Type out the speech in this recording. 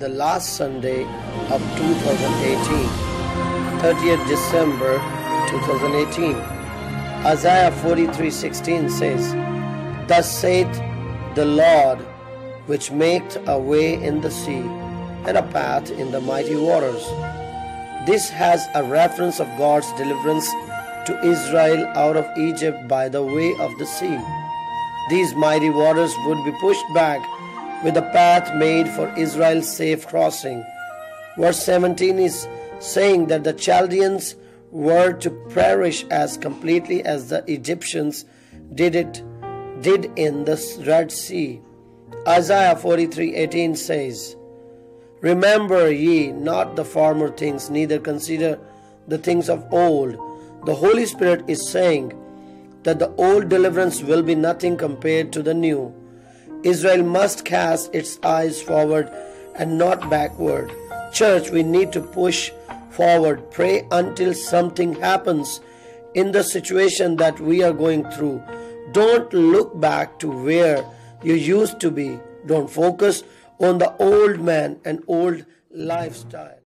the last Sunday of 2018, 30th December 2018. Isaiah 43:16 says, Thus saith the Lord, which maketh a way in the sea and a path in the mighty waters. This has a reference of God's deliverance to Israel out of Egypt by the way of the sea. These mighty waters would be pushed back with a path made for Israel's safe crossing. Verse 17 is saying that the Chaldeans were to perish as completely as the Egyptians did it did in the Red Sea. Isaiah 43:18 says, Remember ye not the former things, neither consider the things of old. The Holy Spirit is saying that the old deliverance will be nothing compared to the new. Israel must cast its eyes forward and not backward. Church, we need to push forward, pray until something happens in the situation that we are going through. Don't look back to where you used to be. Don't focus on the old man and old lifestyle.